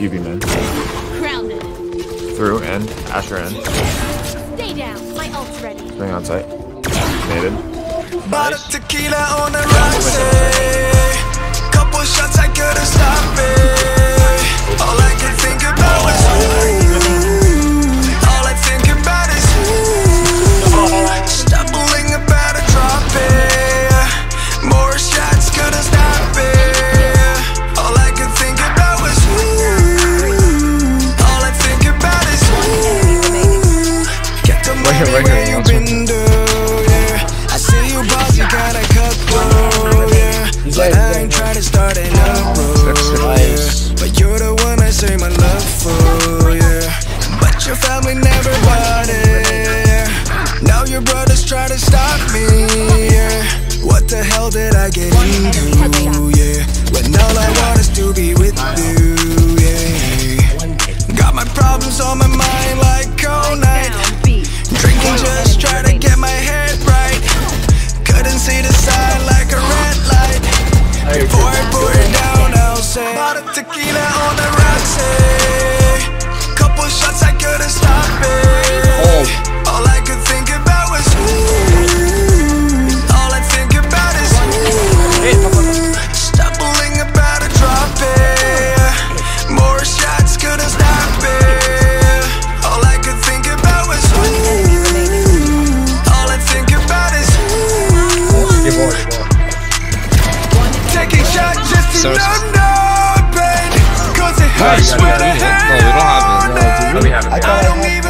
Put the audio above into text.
QB man. Grounded. Through, and Asher end. Stay down. My ult's ready. Swing on site. Nated. Bought a tequila on the rocks, you been do, yeah. I see you boss, you got a cut through, yeah. But I ain't trying to start an uproar, yeah. But you're the one I say my love for, yeah. But your family never bought it. Now your brothers try to stop me, yeah. What the hell did I get into? Pour it, pour it down, I'll say. Bought a tequila on the sources. Right, we don't have it. No, do we? I, I